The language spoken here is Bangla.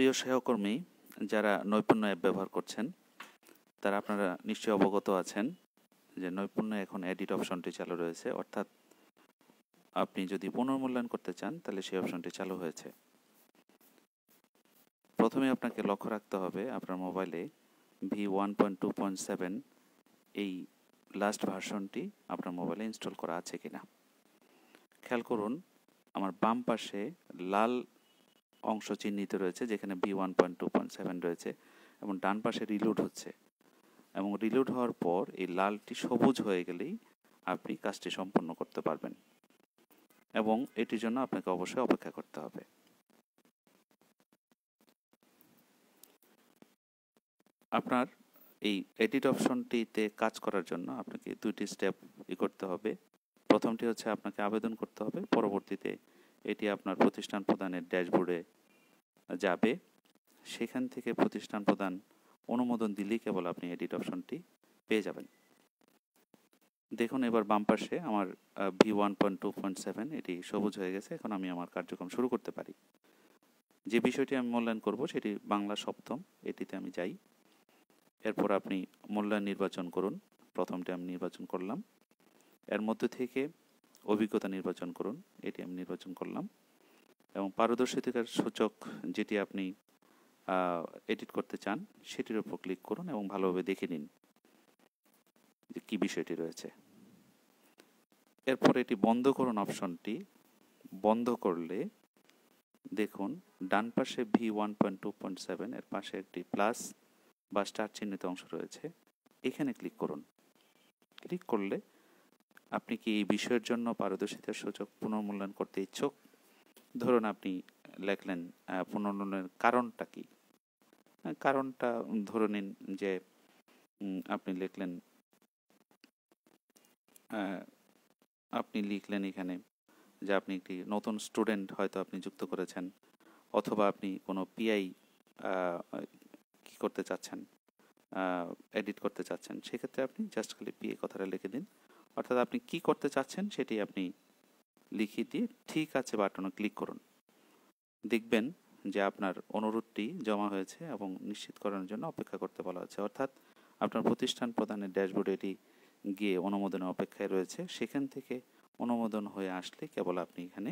প্রিয় সহকর্মী যারা নৈপুণ্য অ্যাপ ব্যবহার করছেন, তারা আপনারা নিশ্চয়ই অবগত আছেন যে নৈপুণ্য এখন এডিট অপশনটি চালু রয়েছে। অর্থাৎ আপনি যদি পুনর্মূল্যায়ন করতে চান, তাহলে সেই অপশনটি চালু হয়েছে। প্রথমে আপনাকে লক্ষ্য রাখতে হবে আপনার মোবাইলে V one point two point seven এই লাস্ট ভার্সনটি আপনার মোবাইলে ইনস্টল করা আছে কিনা। খেয়াল করুন, আমার বাম পাশে লাল অংশ চিহ্নিত রয়েছে, যেখানে B one point two point seven রয়েছে এবং ডান পাশে রিলোড হচ্ছে। এবং রিলোড হওয়ার পর এই লালটি সবুজ হয়ে গেলেই আপনি কাজটি সম্পন্ন করতে পারবেন। এবং এটির জন্য আপনাকে অবশ্যই অপেক্ষা করতে হবে। আপনার এই এডিট অপশনটিতে কাজ করার জন্য আপনাকে দুইটি স্টেপ ই করতে হবে। প্রথমটি হচ্ছে আপনাকে আবেদন করতে হবে, পরবর্তীতে এটি আপনার প্রতিষ্ঠান প্রদানের ড্যাশবোর্ডে যাবে। সেখান থেকে প্রতিষ্ঠান প্রদান অনুমোদন দিলেই কেবল আপনি এডিট অপশনটি পেয়ে যাবেন। দেখুন, এবার বাম পাশে আমার V one point two point seven এটি সবুজ হয়ে গেছে। এখন আমি আমার কার্যক্রম শুরু করতে পারি। যে বিষয়টি আমি মূল্যায়ন করব, সেটি বাংলা সপ্তম, এটিতে আমি যাই। এরপর আপনি মূল্যায়ন নির্বাচন করুন। প্রথমটি আমি নির্বাচন করলাম। এর মধ্যে থেকে অভিজ্ঞতা নির্বাচন করুন, এটি আমি নির্বাচন করলাম। এবং পারদর্শিতার সূচক যেটি আপনি এডিট করতে চান, সেটির উপর ক্লিক করুন এবং ভালোভাবে দেখে নিন যে কী বিষয়টি রয়েছে। এরপর এটি বন্ধ করুন অপশনটি। বন্ধ করলে দেখুন, ডান পাশে V one point two point seven এর পাশে একটি প্লাস বা স্টার চিহ্নিত অংশ রয়েছে। এখানে ক্লিক করুন। ক্লিক করলে আপনি কি এই বিষয়ের জন্য পারদর্শিতার সূচক পুনর্মূল্যায়ন করতে ইচ্ছুক? ধরুন আপনি লেখলেন পুনর্মূল্যায়নের কারণটা কি? কারণটা ধরে নিন যে আপনি লিখলেন আপনি লিখলেন এখানে যে আপনি একটি নতুন স্টুডেন্ট হয়তো আপনি যুক্ত করেছেন অথবা আপনি কোনো পিআই কি করতে চাচ্ছেন এডিট করতে চাচ্ছেন, সেক্ষেত্রে আপনি জাস্ট খালি পিএ কথাটা লিখে দিন। অর্থাৎ আপনি কি করতে চাচ্ছেন সেটি আপনি লিখে দিয়ে ঠিক আছে বাটনে ক্লিক করুন। দেখবেন যে আপনার অনুরোধটি জমা হয়েছে এবং নিশ্চিত করার জন্য অপেক্ষা করতে বলা হয়েছে অর্থাৎ আপনার প্রতিষ্ঠান প্রদানের ড্যাশবোর্ডে এটি গিয়ে অনুমোদনের অপেক্ষায় রয়েছে। সেখান থেকে অনুমোদন হয়ে আসলে কেবল আপনি এখানে